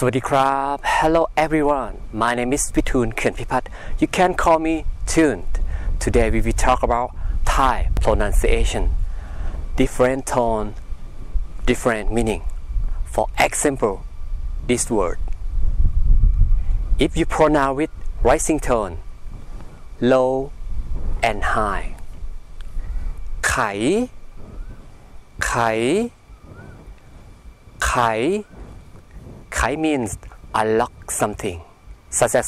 สวัสดีครับ Hello everyone my name is Witoon Khuanphipat you can call me Toon today we will talk about Thai pronunciation. Different tone different meaning. For example this word. If you pronounce it rising tone low and high. ไข ไข ไข Khai means unlock something, such as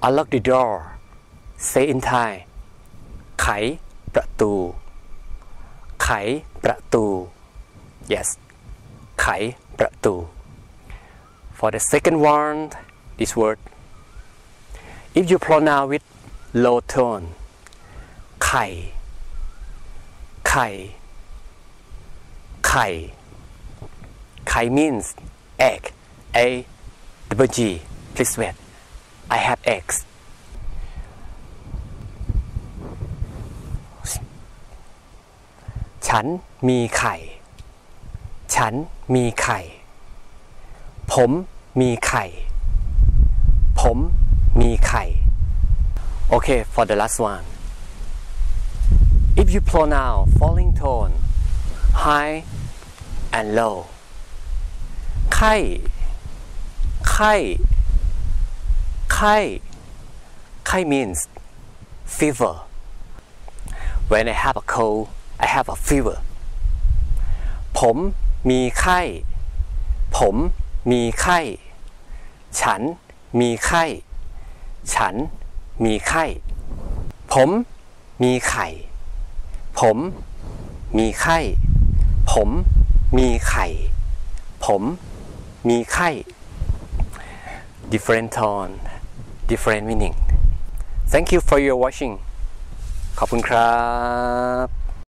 unlock the door. Say in Thai, Khai pratu. Khai pratu. Yes, Khai pratu. For the second one, this word. If you pronounce with low tone, Khai, Khai, Khai. Khai means egg A double G please wait I have eggs ฉันมีไข่ ฉันมีไข่ ผมมีไข่ ผมมีไข่ Okay for the last one if you pronounce falling tone high and low ไข้ ไข้ไข้ไข้ means fever when I have a cold I have a fever ผมมีไข้ ผมมีไข้ ฉันมีไข้ ฉันมีไข้ ผมมีไข่ ผมมีไข้ ผมมีไข่ ผมมีไข้ different tone different meaning thank you for your watching ขอบคุณครับ